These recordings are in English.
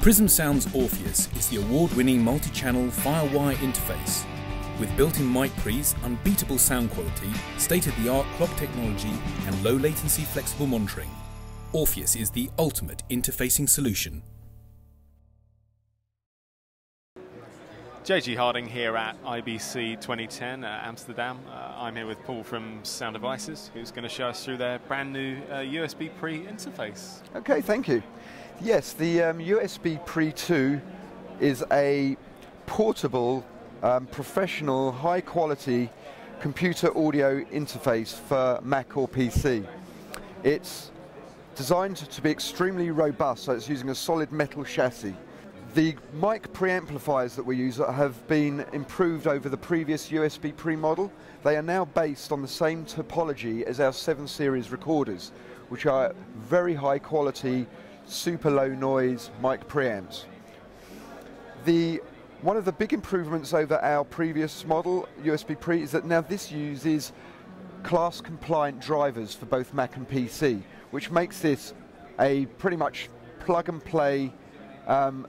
Prism Sound's Orpheus is the award-winning multi-channel Firewire interface. With built-in mic pre's unbeatable sound quality, state-of-the-art clock technology and low latency flexible monitoring, Orpheus is the ultimate interfacing solution. JG Harding here at IBC 2010 uh, Amsterdam. Uh, I'm here with Paul from Sound Devices, who's going to show us through their brand new uh, USB pre interface. Okay, thank you. Yes, the um, USB Pre 2 is a portable, um, professional, high quality computer audio interface for Mac or PC. It's designed to be extremely robust, so it's using a solid metal chassis. The mic preamplifiers that we use have been improved over the previous USB pre model. They are now based on the same topology as our 7 Series recorders, which are very high quality, super low noise mic preamps. The one of the big improvements over our previous model, USB Pre, is that now this uses class compliant drivers for both Mac and PC, which makes this a pretty much plug and play um,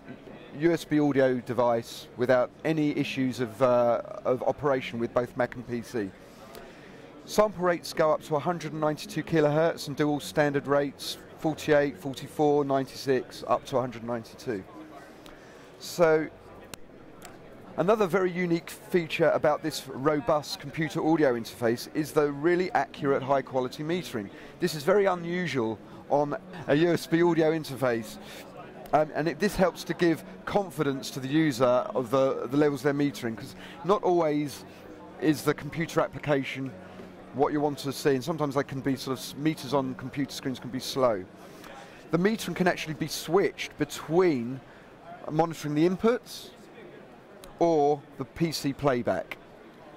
USB audio device without any issues of, uh, of operation with both Mac and PC. Sample rates go up to 192 kilohertz and do all standard rates 48, 44, 96, up to 192. So Another very unique feature about this robust computer audio interface is the really accurate high quality metering. This is very unusual on a USB audio interface um, and it, this helps to give confidence to the user of the, the levels they're metering, because not always is the computer application what you want to see, and sometimes they can be sort of meters on computer screens can be slow. The metering can actually be switched between monitoring the inputs or the PC playback.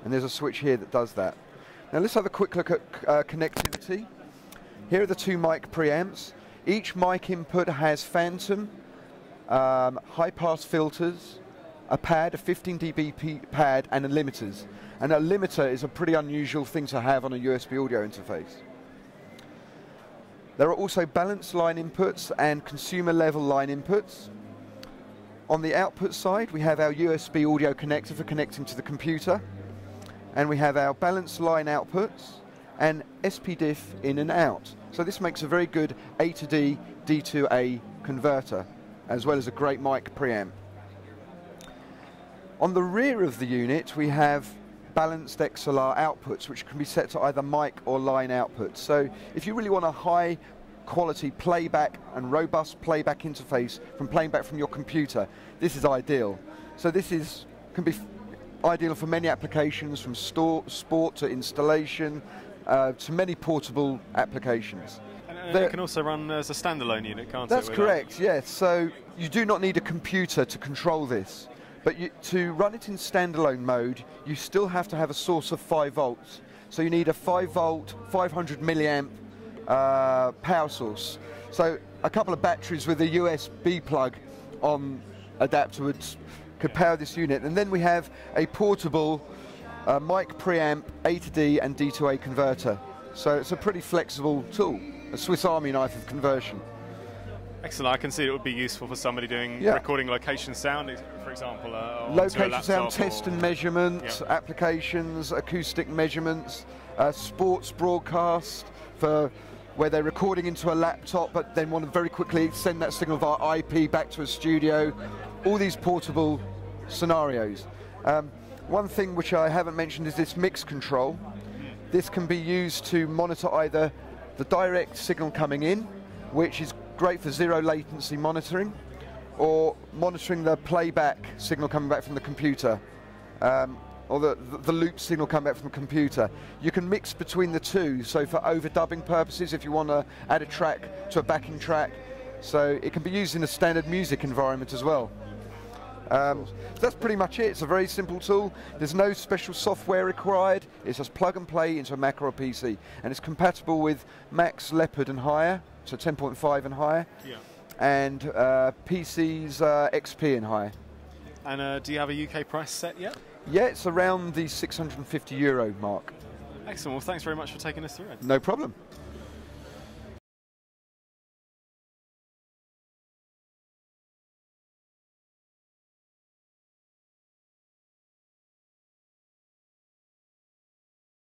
And there's a switch here that does that. Now let's have a quick look at uh, connectivity. Here are the two mic preamps. Each mic input has phantom um, high pass filters, a pad, a 15 dB pad, and a limiters. And a limiter is a pretty unusual thing to have on a USB audio interface. There are also balanced line inputs and consumer level line inputs. On the output side, we have our USB audio connector for connecting to the computer. And we have our balanced line outputs and SPDIF in and out. So this makes a very good A to D, D to A converter as well as a great mic preamp. On the rear of the unit, we have balanced XLR outputs, which can be set to either mic or line outputs. So if you really want a high quality playback and robust playback interface from playing back from your computer, this is ideal. So this is can be ideal for many applications, from store, sport to installation, uh, to many portable applications. And it can also run as a standalone unit, can't that's it? That's correct, yes. So you do not need a computer to control this. But you, to run it in standalone mode, you still have to have a source of 5 volts. So you need a 5 volt, 500 milliamp uh, power source. So a couple of batteries with a USB plug on adapter would, could power this unit. And then we have a portable uh, mic preamp A to D and D to A converter. So it's a pretty flexible tool a Swiss Army knife of conversion. Excellent. I can see it would be useful for somebody doing yeah. recording location sound, for example. Uh, location sound test and measurement applications, acoustic measurements, uh, sports broadcast for where they're recording into a laptop but then want to very quickly send that signal via IP back to a studio. All these portable scenarios. Um, one thing which I haven't mentioned is this mix control. This can be used to monitor either the direct signal coming in, which is great for zero latency monitoring, or monitoring the playback signal coming back from the computer, um, or the, the, the, loop signal coming back from the computer. You can mix between the two, so for overdubbing purposes, if you want to add a track to a backing track, so it can be used in a standard music environment as well. Um, so that's pretty much it. It's a very simple tool. There's no special software required. It's just plug and play into a Mac or a PC. And it's compatible with Mac's Leopard and higher, so 10.5 and higher. Yeah. And uh, PC's uh, XP and higher. And uh, do you have a UK price set yet? Yeah, it's around the 650 euro mark. Excellent. Well, thanks very much for taking us through it. No problem.